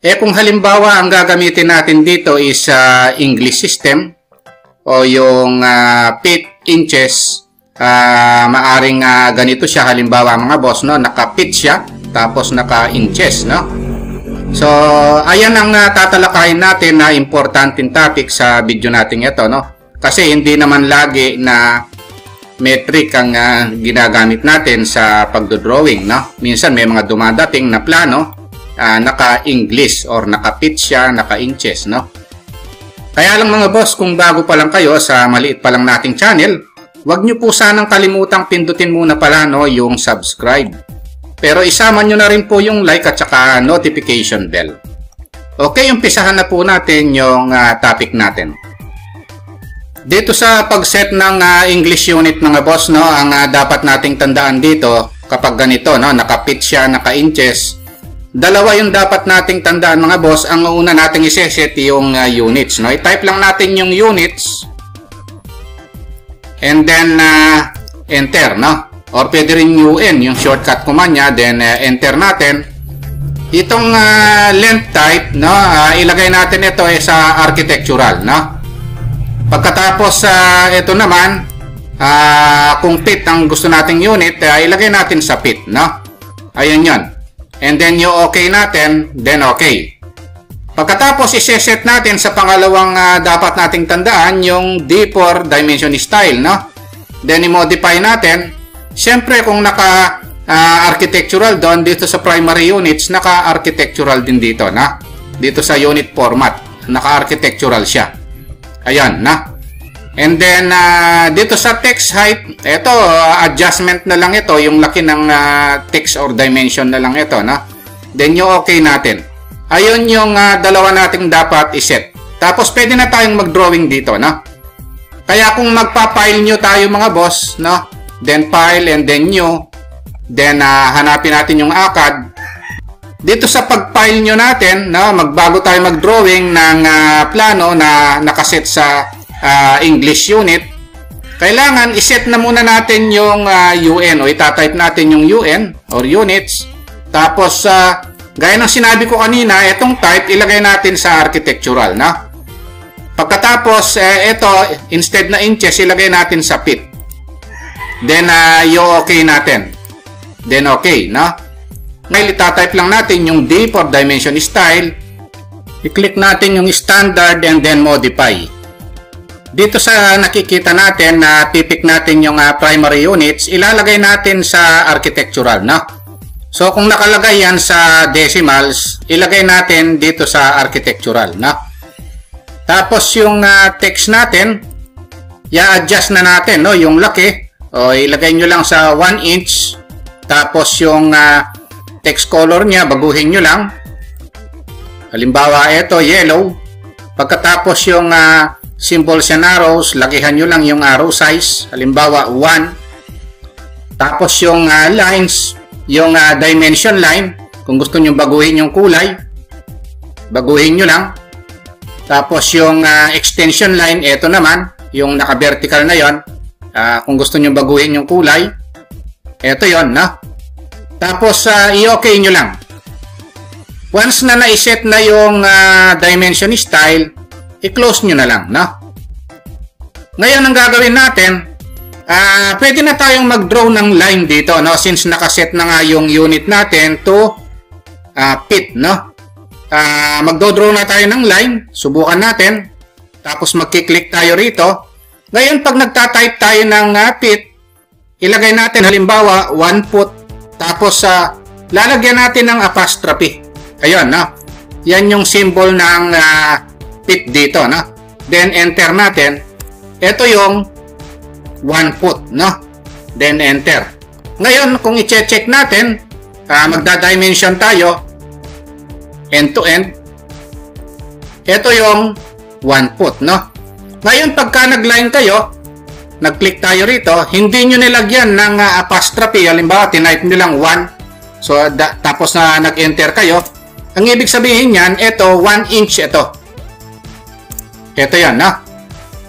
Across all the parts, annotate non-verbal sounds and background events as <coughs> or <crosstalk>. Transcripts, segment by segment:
Eh kung halimbawa ang gagamitin natin dito is uh, English system o yung uh, feet inches, uh, maaring uh, ganito siya halimbawa mga boss, no? naka-feet siya tapos naka-inches. No? So, ayan ang uh, tatalakayin natin na importanteng topic sa video natin ito. No? Kasi hindi naman lagi na metric ang uh, ginagamit natin sa pagdodrawing. No? Minsan may mga dumadating na plano uh, naka-English or naka-pitch siya, naka-inches, no? Kaya lang mga boss, kung bago pa lang kayo sa maliit pa lang nating channel, huwag nyo po sanang kalimutang pindutin muna pala no, yung subscribe. Pero isama nyo na rin po yung like at saka notification bell. Okay, umpisahan na po natin yung uh, topic natin. Dito sa pag-set ng uh, English unit mga boss, no, ang uh, dapat nating tandaan dito kapag ganito, no, naka-pitch siya, naka-inches, Dalawa yung dapat nating tandaan mga boss. Ang una nating iseset yung uh, units. No? I-type lang natin yung units. And then, uh, enter. No? Or pwede rin UN, yung shortcut command niya. Then, uh, enter natin. Itong uh, length type, no? Uh, ilagay natin ito eh, sa architectural. No? Pagkatapos, uh, ito naman, uh, kung pit ang gusto nating unit, uh, ilagay natin sa pit. No? Ayun yon and then yung okay natin, then okay. Pagkatapos iseset natin sa pangalawang uh, dapat nating tandaan yung D4 dimension style, no? Then i-modify natin. Siyempre kung naka uh, architectural doon dito sa primary units, naka architectural din dito, na? Dito sa unit format, naka architectural siya. Ayan, na? And then, uh, dito sa text height, ito, uh, adjustment na lang ito, yung laki ng uh, text or dimension na lang ito, no? Then, yung okay natin. Ayun yung uh, dalawa nating dapat iset. Tapos, pwede na tayong mag-drawing dito, no? Kaya kung magpa-file nyo tayo mga boss, no? Then, file and then new. Then, uh, hanapin natin yung ACAD. Dito sa pag-file nyo natin, no? Magbago tayo mag-drawing ng uh, plano na nakaset sa uh, English unit, kailangan iset na muna natin yung uh, UN o itatype natin yung UN or units. Tapos, uh, gaya ng sinabi ko kanina, itong type ilagay natin sa architectural. Na? Pagkatapos, eh, ito, instead na inches, ilagay natin sa feet. Then, uh, yung okay natin. Then, okay. No? Ngayon, itatype lang natin yung D for dimension style. I-click natin yung standard and then modify. Dito sa nakikita natin na pipik natin yung uh, primary units, ilalagay natin sa architectural, no? So kung nakalagay yan sa decimals, ilagay natin dito sa architectural, no? Tapos yung uh, text natin, i-adjust na natin, no? Yung laki, o ilagay nyo lang sa 1 inch. Tapos yung uh, text color niya, baguhin nyo lang. Halimbawa, ito, yellow. Pagkatapos yung uh, symbols and arrows, lakihan nyo lang yung arrow size. Halimbawa, 1. Tapos yung uh, lines, yung uh, dimension line, kung gusto nyo baguhin yung kulay, baguhin nyo lang. Tapos yung uh, extension line, ito naman, yung naka-vertical na yon. Uh, kung gusto nyo baguhin yung kulay, ito yon, no? Tapos, uh, i-okay nyo lang. Once na na-set na yung uh, dimension style, i-close nyo na lang, no? Ngayon, ang gagawin natin, uh, pwede na tayong mag-draw ng line dito, no? Since nakaset na nga yung unit natin to uh, pit, no? Uh, magdo-draw na tayo ng line, subukan natin. Tapos magkiklik tayo rito. Ngayon, pag nagta-type tayo ng uh, pit, ilagay natin halimbawa 1 foot, tapos uh, lalagyan natin ng apostrophe. Ayun, no? Yan yung symbol ng uh, pit dito, no? Then, enter natin. Ito yung 1 foot, no? Then, enter. Ngayon, kung i-check natin, uh, magda-dimension tayo, end-to-end, ito yung 1 foot, no? Ngayon, pagka nag-line kayo, nag-click tayo rito, hindi nyo nilagyan ng uh, apostrophe. Halimbawa, tinype nyo lang 1. So, da- tapos na nag-enter kayo, ang ibig sabihin niyan, ito, 1 inch ito. Ito yan, na.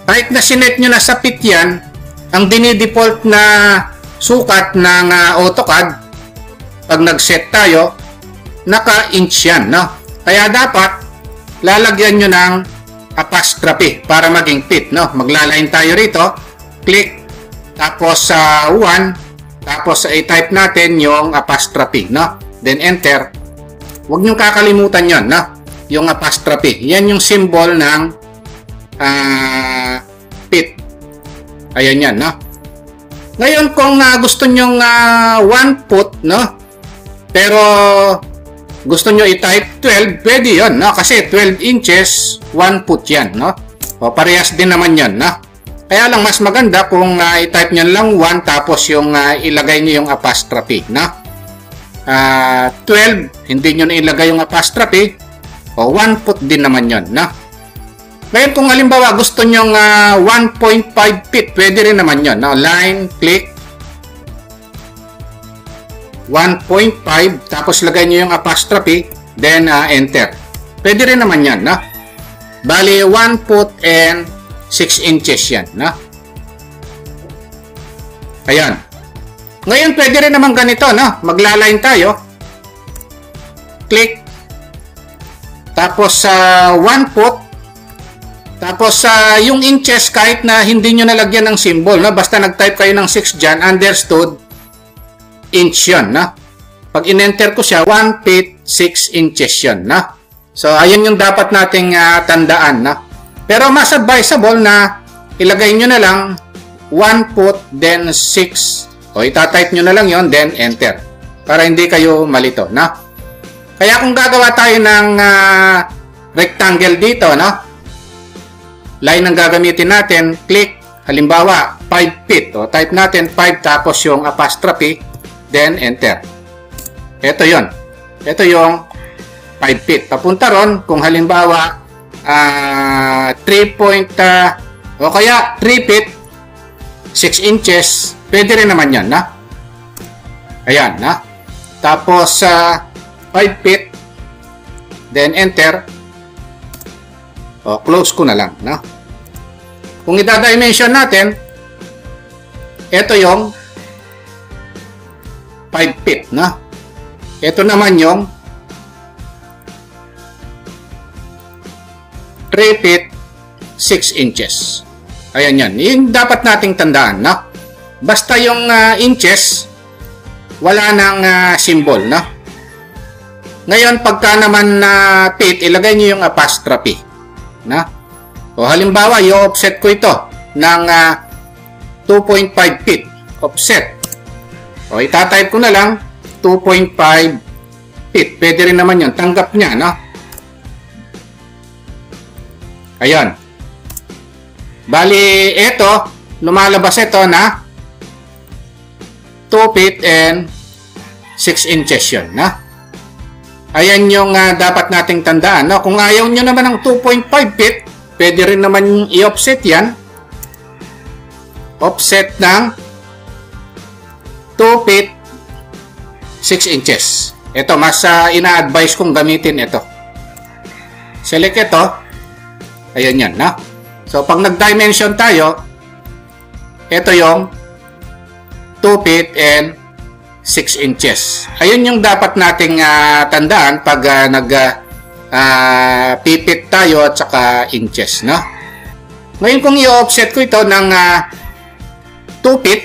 Kahit na sinet nyo na sa pit yan, ang dinidefault na sukat ng uh, AutoCAD, pag nag-set tayo, naka-inch yan, no? Kaya dapat lalagyan nyo ng apostrophe para maging fit. No? Maglaline tayo rito. Click. Tapos sa uh, 1. Tapos i-type natin yung apostrophe. No? Then enter. Huwag nyo kakalimutan yon no? Yung apostrophe. Yan yung symbol ng uh, fit. Ayan yan. No? Ngayon kung uh, gusto nyo uh, one foot, no? Pero gusto nyo i-type 12, pwede yon no? Kasi 12 inches, 1 foot yan, no? O parehas din naman yan, no? Kaya lang mas maganda kung uh, i-type nyo lang 1 tapos yung uh, ilagay nyo yung apostrophe, no? Uh, 12, hindi nyo na ilagay yung apostrophe, o 1 foot din naman yon no? Ngayon kung halimbawa gusto nyo uh, 1.5 feet, pwede rin naman yon. No? Line, click, 1.5, tapos lagay nyo yung apostrophe, then uh, enter. Pwede rin naman yan. No? Bali, 1 foot and 6 inches yan. No? Ayan. Ngayon, pwede rin naman ganito. No? Maglaline tayo. Click. Tapos sa uh, 1 foot, tapos uh, yung inches kahit na hindi nyo nalagyan ng symbol, no? basta nag-type kayo ng 6 dyan, understood, inch yun. No? Pag in-enter ko siya, 1 feet 6 inches yun. No? So, ayun yung dapat nating uh, tandaan. No? Pero mas advisable na ilagay nyo na lang 1 foot, then 6. O itatype nyo na lang yon then enter. Para hindi kayo malito. No? Kaya kung gagawa tayo ng uh, rectangle dito, no? Line ang gagamitin natin, click, halimbawa, 5 feet. O, type natin 5 tapos yung apostrophe, then enter. Ito yon. Ito yung 5 feet. Papunta ron, kung halimbawa, uh, 3 point, uh, o kaya 3 feet, 6 inches, pwede rin naman yan, na? Ayan, na? Tapos, uh, 5 feet, then enter, o, close ko na lang, no? Kung ida-dimension natin, ito yung 5 feet, no? Ito naman yung 3 feet 6 inches. Ayan yan. Yung dapat nating tandaan, no? Basta yung uh, inches, wala nang uh, symbol, no? Ngayon, pagka naman na uh, feet, ilagay niyo yung apostrophe. Na? O halimbawa, i-offset ko ito ng uh, 2.5 feet offset. O itatype ko na lang 2.5 feet. Pwede rin naman yun. Tanggap niya, no? Ayan. Bali, ito, lumalabas ito na 2 feet and 6 inches yun, no? Ayan yung uh, dapat nating tandaan. No? Kung ayaw nyo naman ng 2.5 feet, pwede rin naman i-offset yan. Offset ng 2 feet 6 inches. Ito, mas uh, ina-advise kong gamitin ito. Select ito. Ayan yan, no? So, pag nag-dimension tayo, ito yung 2 feet and 6 inches. Ayun yung dapat nating uh, tandaan pag uh, nag uh, pipit tayo at saka inches, no? Ngayon kung i-offset ko ito ng uh, 2 feet,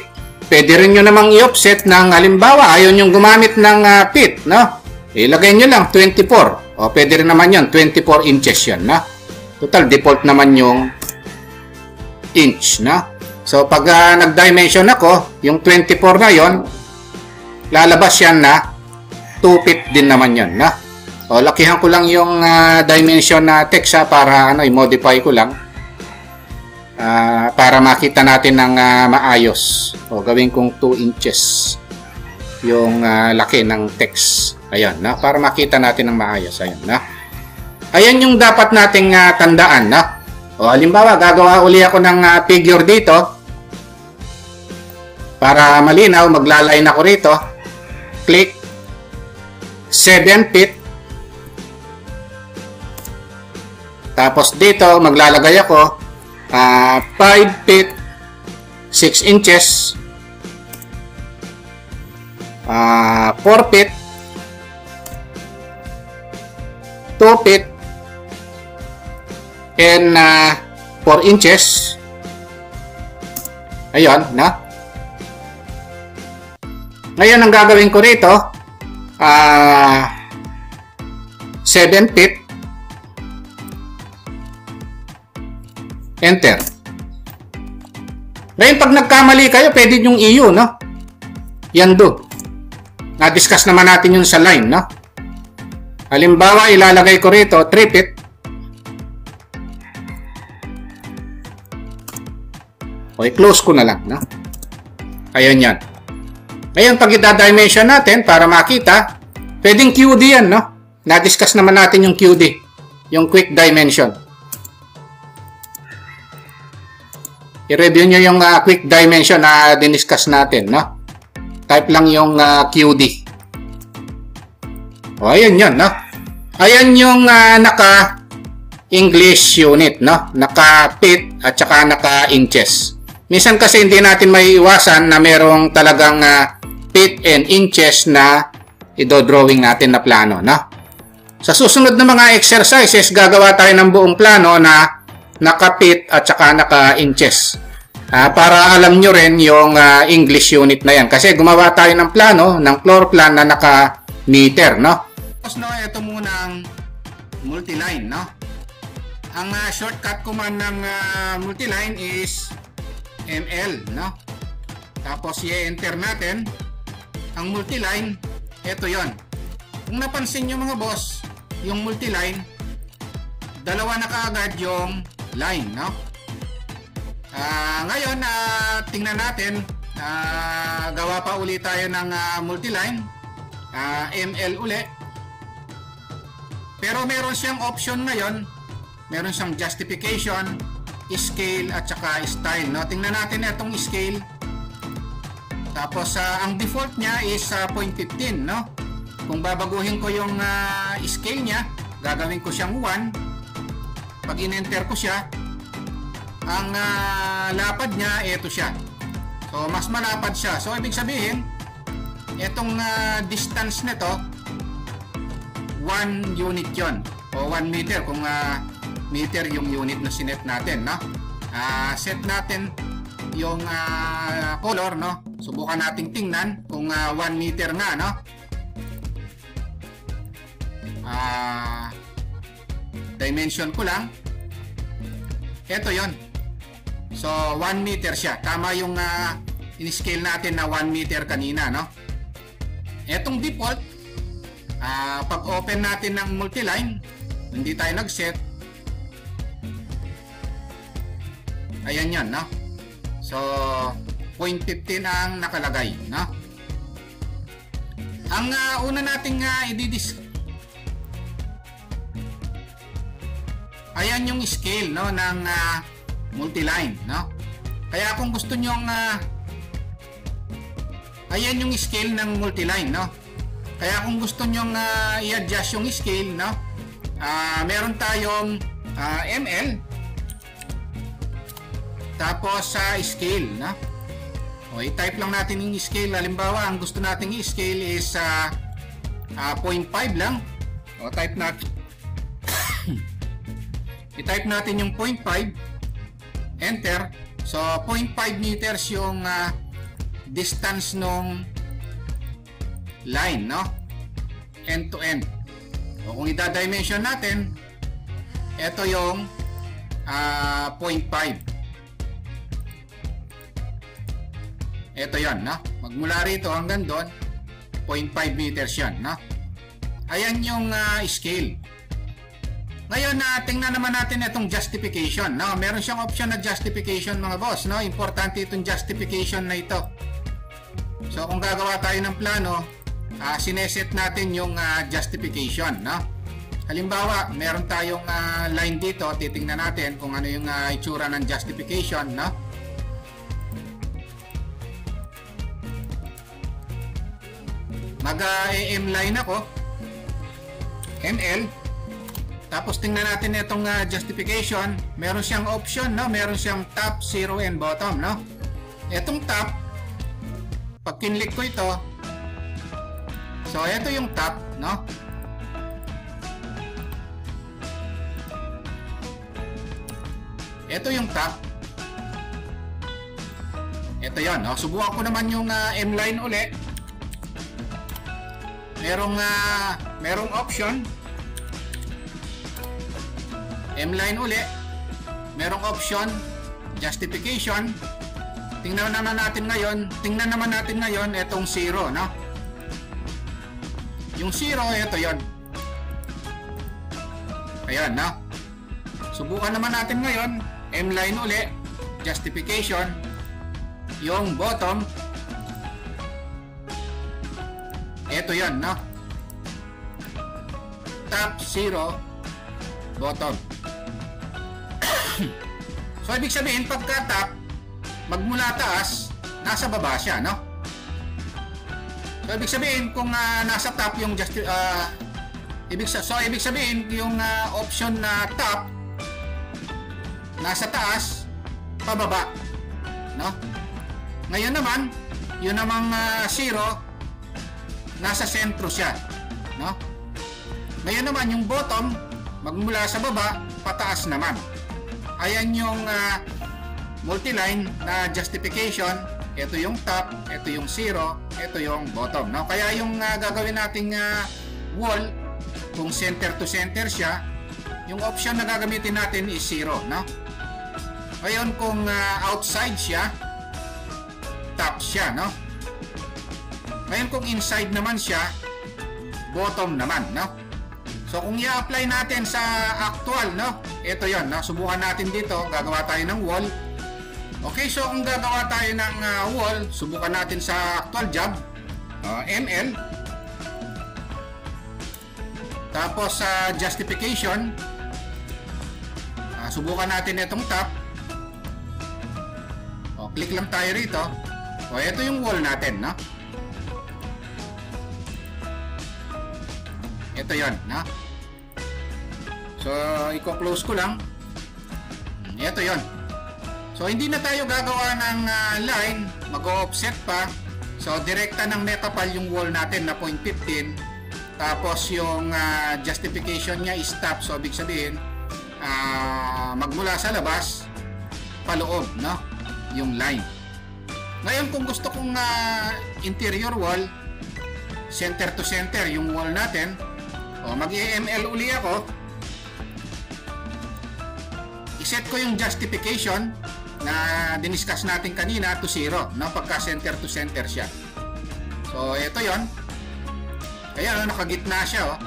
pwede rin nyo namang i-offset ng halimbawa, ayaw nyo gumamit ng uh, feet, no? Ilagay nyo lang 24. O pwede rin naman yon 24 inches yan, no? Total default naman yung inch, no? So pag uh, nag-dimension ako, yung 24 na yon lalabas yan na 2 feet din naman yan na o lakihan ko lang yung uh, dimension na text ha, para ano i-modify ko lang. Uh, para makita natin ng uh, maayos. O gawin kong 2 inches yung uh, laki ng text. Ayan na para makita natin ng maayos. Ayan na ayan yung dapat nating uh, tandaan na o halimbawa gagawa uli ako ng uh, figure dito. Para malinaw maglaline ako rito click 7 feet tapos dito maglalagay ako uh, 5 feet 6 inches uh, 4 feet 2 feet and uh, 4 inches. Ayun, no? Ngayon, ang gagawin ko rito, uh, 7 feet. Enter. Ngayon, pag nagkamali kayo, pwede yung EU, no? Yan do. Na-discuss naman natin yun sa line, no? Halimbawa, ilalagay ko rito, 3 feet. O, i-close ko na lang, no? Ayan yan. Ngayon, pag ita-dimension natin, para makita, pwedeng QD yan, no? Na-discuss naman natin yung QD. Yung quick dimension. I-review nyo yung uh, quick dimension na diniscuss natin, no? Type lang yung uh, ah, QD. O, ayan yun, no? Ayan yung uh, naka English unit, no? Naka feet at saka naka inches. Minsan kasi hindi natin may iwasan na merong talagang uh, feet and inches na i-drawing natin na plano, no? Sa susunod na mga exercises, gagawa tayo ng buong plano na naka-feet at saka naka-inches. Uh, para alam nyo rin yung uh, English unit na yan. Kasi gumawa tayo ng plano, ng floor plan na naka-meter, no? Tapos no, ito muna ang multiline, no? Ang uh, shortcut command ng uh, multiline is ML, no? Tapos i-enter natin ang multiline, ito yon. Kung napansin nyo mga boss, yung multiline, dalawa na kaagad yung line, no? Uh, ngayon, uh, tingnan natin, uh, gawa pa uli tayo ng uh, multiline, uh, ML uli. Pero meron siyang option ngayon, meron siyang justification, scale at saka style. No? Tingnan natin itong scale. Tapos uh, ang default niya is uh, 0.15. No? Kung babaguhin ko yung uh, scale niya, gagawin ko siyang 1. Pag in-enter ko siya, ang uh, lapad niya, ito siya. So, mas malapad siya. So, ibig sabihin, itong uh, distance nito, 1 unit yon o 1 meter kung uh, meter yung unit na sinet natin, no? Uh, set natin yung uh, color, no? Subukan nating tingnan kung uh, 1 meter nga, no? Uh, dimension ko lang. Ito yon So, 1 meter siya. Tama yung uh, in-scale natin na 1 meter kanina, no? Etong default, uh, pag open natin ng multiline, hindi tayo nag-set. Ayan yan, no? So, 0.15 ang nakalagay, no? Ang uh, una nating uh, i-dis Ayan yung scale no ng uh, multi-line, no? Kaya kung gusto niyo uh, ayan yung scale ng multi-line, no? Kaya kung gusto niyo uh, i-adjust yung scale, no? Uh, meron tayong uh, ML tapos sa uh, scale, no? O, i-type lang natin yung scale. Halimbawa, ang gusto nating i-scale is uh, uh, 0.5 lang. O, type natin. <coughs> i-type natin yung 0.5 enter. So 0.5 meters yung uh, distance nung line, no? End to end. O kung i-dimension natin, ito yung uh, 0.5. Ito yon, no? Magmula rito hanggang doon, 0.5 meters yan, no? Ayan yung uh, scale. Ngayon na uh, tingnan naman natin itong justification. No? Meron siyang option na justification mga boss. No? Importante itong justification na ito. So kung gagawa tayo ng plano, uh, sineset natin yung uh, justification. No? Halimbawa, meron tayong uh, line dito. Titingnan natin kung ano yung uh, itsura ng justification. No? mag-AM line ako ML tapos tingnan natin itong uh, justification. Meron siyang option, no? Meron siyang top, zero, and bottom, no? Itong top, pag kinlik ko ito, so ito yung top, no? Ito yung top. Ito yon no? Subukan ko naman yung ah, uh, M-line ulit. Merong, uh, merong option. M-line uli. Merong option. Justification. Tingnan naman natin ngayon. Tingnan naman natin ngayon itong zero. No? Yung zero, ito yon. Ayan, no? Subukan naman natin ngayon. M-line uli. Justification. Yung bottom. Ito yon, no? Top, zero, bottom. <coughs> so, ibig sabihin, pagka top, magmula taas, nasa baba siya, no? So, ibig sabihin, kung uh, nasa top yung just, uh, ibig, so, ibig sabihin, yung uh, option na top, nasa taas, pababa. No? Ngayon naman, yun namang uh, zero, nasa sentro siya. No? Ngayon naman, yung bottom, magmula sa baba, pataas naman. Ayan yung uh, multiline na justification ito yung top, ito yung zero, ito yung bottom. No? Kaya yung uh, gagawin nating uh, wall, kung center to center siya, yung option na gagamitin natin is zero. No? Ngayon kung uh, outside siya, top siya. No? Ngayon kung inside naman siya, bottom naman. No? So kung i-apply natin sa actual, no? Ito 'yon, no? Subukan natin dito, gagawa tayo ng wall Okay, so kung gagawa tayo ng uh, wall, subukan natin sa actual job. Uh, ML. Tapos sa uh, justification, uh, subukan natin itong top. O, click lang tayo rito. O, ito yung wall natin, no? Ito yon, no? So, i-close ko lang. Ito yon. So hindi na tayo gagawa ng uh, line, mag-offset pa. So direkta ng metapal yung wall natin na 0.15. Tapos yung uh, justification niya is stop. So ibig sabihin, uh, magmula sa labas, paloob, no? Yung line. Ngayon kung gusto kong uh, interior wall, center to center yung wall natin, o mag-EML uli ako, iset ko yung justification na diniscuss natin kanina to zero no? pagka center to center siya so ito yon kaya no, nakagitna siya oh.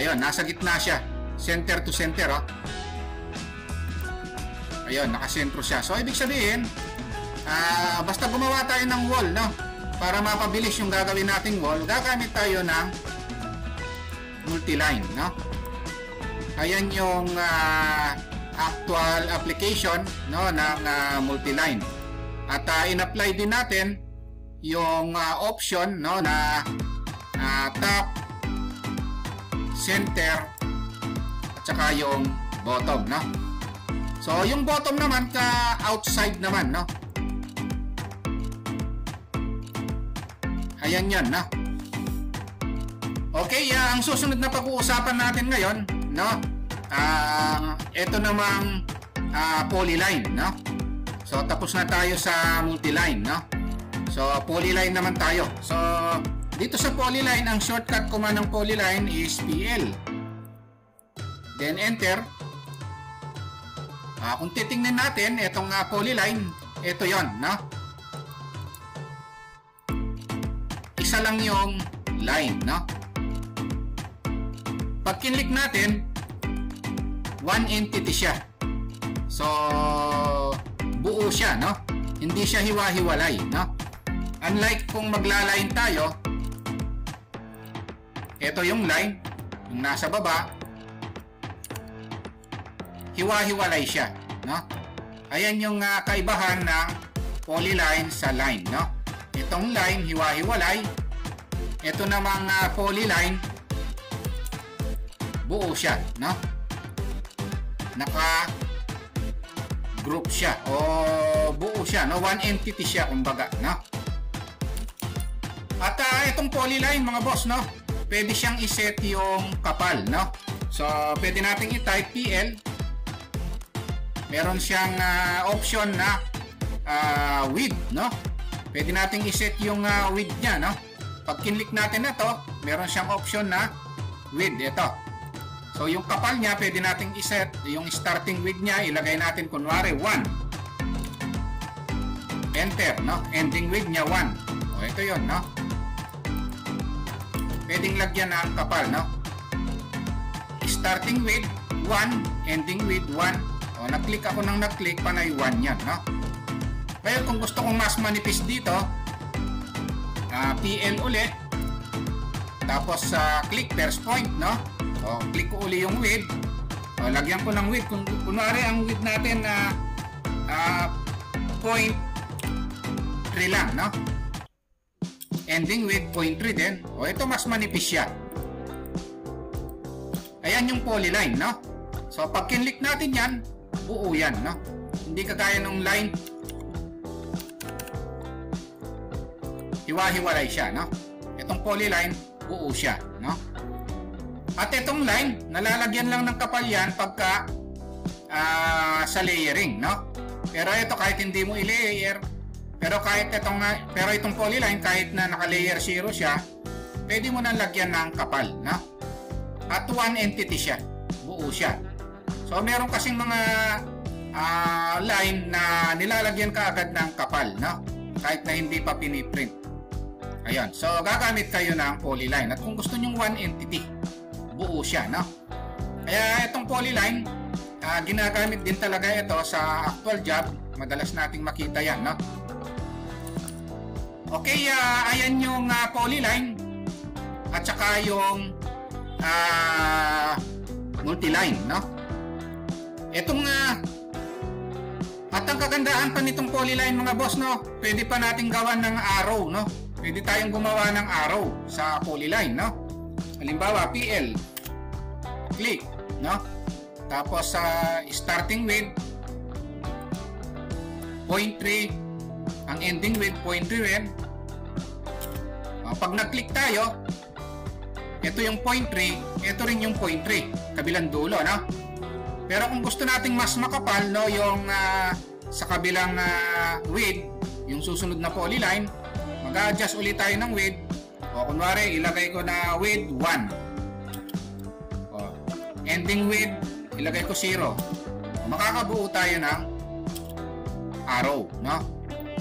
ayun nasa gitna siya center to center oh. ayun nakasentro siya so ibig sabihin uh, basta gumawa tayo ng wall no? Para mapabilis yung gagawin nating wall gagamit tayo ng multiline no? ayan yung uh, actual application no ng uh, multiline. At uh, in-apply din natin yung uh, option no na uh, top, center at saka yung bottom no. So yung bottom naman ka outside naman no. Ayan yan no. Okay, uh, ang susunod na pag-uusapan natin ngayon no uh, ito namang uh, polyline, no? So, tapos na tayo sa multiline, no? So, polyline naman tayo. So, dito sa polyline, ang shortcut command ng polyline is PL. Then, enter. Uh, kung titingnan natin, itong uh, polyline, ito yon, no? Isa lang yung line, no? Pag kinlik natin, one entity siya. So, buo siya, no? Hindi siya hiwa-hiwalay, no? Unlike kung magla-line tayo, ito yung line, yung nasa baba, hiwa-hiwalay siya, no? Ayan yung uh, kaibahan ng polyline sa line, no? Itong line, hiwa-hiwalay. Ito namang uh, polyline, buo siya, no? naka group siya o buo siya no one entity siya kumbaga no at uh, itong polyline mga boss no pwede siyang iset yung kapal no So, pwede nating i-type PL. Meron siyang uh, option na uh, width, no? Pwede nating i-set yung uh, width niya, no? Pag kinlik natin na to, meron siyang option na width. Ito. So, yung kapal niya, pwede nating i-set. Yung starting width niya, ilagay natin kunwari 1. Enter, no? Ending width niya 1. O, ito yon no? Pwedeng lagyan ng kapal, no? Starting width 1, ending width 1. O, nag-click ako ng nag-click, panay 1 yan, no? Ngayon, kung gusto kong mas manipis dito, uh, PL uli, tapos sa uh, click first point, no? O, click ko uli yung width. O, lagyan ko ng width. Kung kunwari ang width natin na uh, uh, point 3 lang, no? Ending with 0.3 din. O, ito mas manipis siya. Ayan yung polyline, no? So, pag kinlik natin yan, buo yan, no? Hindi kagaya ng line hiwa-hiwalay siya, no? Itong polyline, buo siya, no? At itong line, nalalagyan lang ng kapal yan pagka uh, sa layering, no? Pero ito kahit hindi mo i-layer, pero kahit itong pero itong polyline kahit na naka-layer 0 siya, pwede mo na lagyan ng kapal, no? At one entity siya, buo siya. So meron kasing mga uh, line na nilalagyan ka agad ng kapal, no? Kahit na hindi pa piniprint. Ayan. So, gagamit kayo ng polyline. At kung gusto nyo one entity, buo siya, no? Kaya itong polyline, uh, ginagamit din talaga ito sa actual job. Madalas nating makita yan, no? Okay, uh, ayan yung uh, polyline. At saka yung uh, multiline, no? Itong uh, at ang kagandahan pa nitong polyline mga boss, no? Pwede pa nating gawan ng arrow, no? Pwede tayong gumawa ng arrow sa polyline, no? Halimbawa, PL. Click, no? Tapos sa uh, starting with 0.3 ang ending with 0.3 rin. Uh, pag nag-click tayo, ito yung 0.3, ito rin yung 0.3, kabilang dulo, no? Pero kung gusto nating mas makapal, no, yung uh, sa kabilang uh, width, yung susunod na polyline, mag-adjust ulit tayo ng width. O kunwari, ilagay ko na width 1. O, ending width, ilagay ko 0. O, makakabuo tayo ng arrow, no?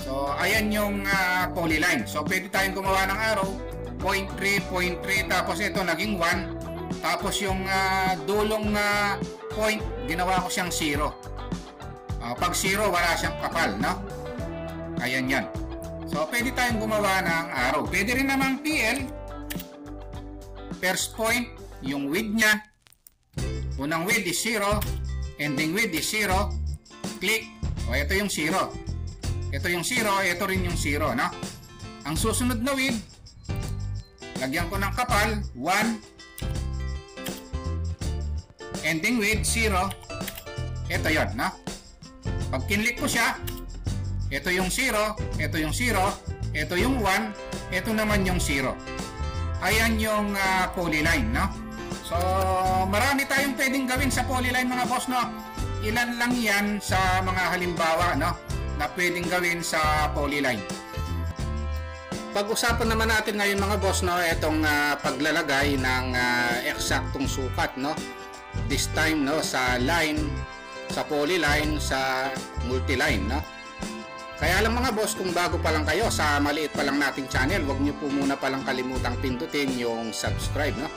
So, ayan yung uh, polyline. So, pwede tayong gumawa ng arrow. 0.3, 0.3, tapos ito naging 1. Tapos yung uh, dulong uh, point, ginawa ko siyang 0. Uh, pag 0, wala siyang kapal, no? Ayan yan. So, pwede tayong gumawa ng arrow. Pwede rin namang PL. First point, yung width niya. Unang width is 0. Ending width is 0. Click. O, ito yung 0. Ito yung 0. Ito rin yung 0, no? Ang susunod na width, lagyan ko ng kapal, 1. Ending width, 0. Ito yon, no? Pag kinlik ko siya, ito yung 0, ito yung 0, ito yung 1, ito naman yung 0. Ayan yung uh, polyline, no? So, marami tayong pwedeng gawin sa polyline mga boss, no? Ilan lang yan sa mga halimbawa, no? Na pwedeng gawin sa polyline. Pag-usapan naman natin ngayon mga boss, no? Itong uh, paglalagay ng uh, eksaktong sukat, no? This time, no? Sa line, sa polyline, sa multiline, no? Kaya lang mga boss, kung bago pa lang kayo sa maliit pa lang nating channel, wag niyo po muna palang kalimutang pindutin yung subscribe, no?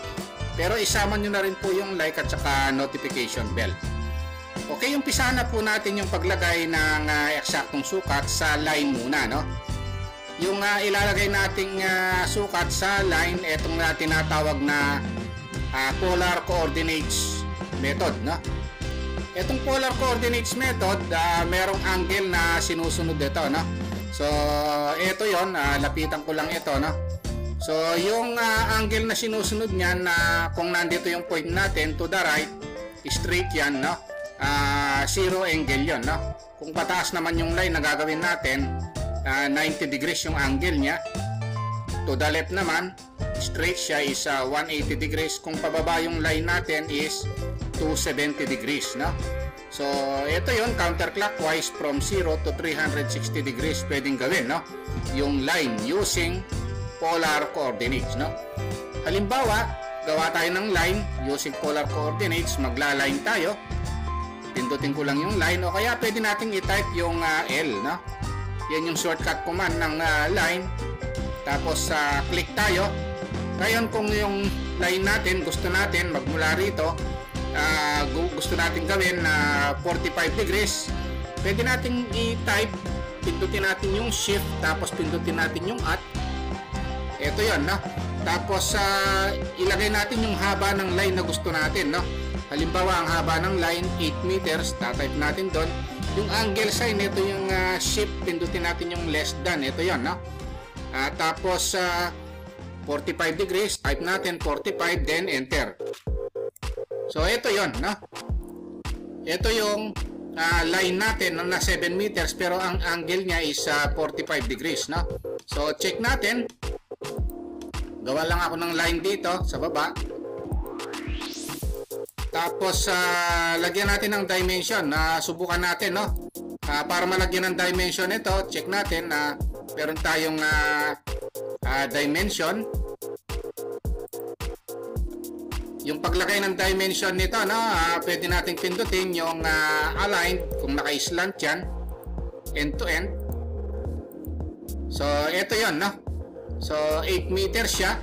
Pero isama niyo na rin po yung like at saka notification bell. Okay, umpisa na po natin yung paglagay ng uh, eksaktong sukat sa line muna, no? Yung uh, ilalagay nating uh, sukat sa line, itong na tinatawag na uh, polar coordinates method, no? Itong polar coordinates method, uh, merong angle na sinusunod ito, no? So, ito yon uh, lapitan ko lang ito, no? So, yung uh, angle na sinusunod niyan na uh, kung nandito yung point natin to the right, straight yan, no? Uh, zero angle yon, no? Kung pataas naman yung line na gagawin natin, uh, 90 degrees yung angle niya. To the left naman, straight siya is ah, 180 degrees. Kung pababa yung line natin is 270 degrees, no? So, ito yon counterclockwise from 0 to 360 degrees pwedeng gawin, no? Yung line using polar coordinates, no? Halimbawa, gawa tayo ng line using polar coordinates, magla-line tayo. Pindutin ko lang yung line o kaya pwede nating i-type yung ah, L, no? Yan yung shortcut command ng ah, line. Tapos sa click tayo. Ngayon kung yung line natin gusto natin magmula rito gu- gusto natin gawin na 45 degrees, pwede nating i-type, pindutin natin yung shift, tapos pindutin natin yung at. Ito yon no? Tapos sa ilagay natin yung haba ng line na gusto natin, no? Halimbawa, ang haba ng line 8 meters, tatype natin doon. Yung angle sign, ito yung ah, shift, pindutin natin yung less than, ito yon no? Ah, tapos sa 45 degrees, type natin 45, then enter. So, ito yon no? Ito yung ah, line natin na 7 meters pero ang angle niya is ah, 45 degrees, no? So, check natin. Gawa lang ako ng line dito sa baba. Tapos, ah, lagyan natin ng dimension na subukan natin, no? Ah, para malagyan ng dimension ito, check natin na meron tayong ah, ah, dimension. Yung paglagay ng dimension nito, no, ah, pwede nating pindutin yung ah, align kung naka-slant yan end to end. So, ito yon no? So, 8 meters siya.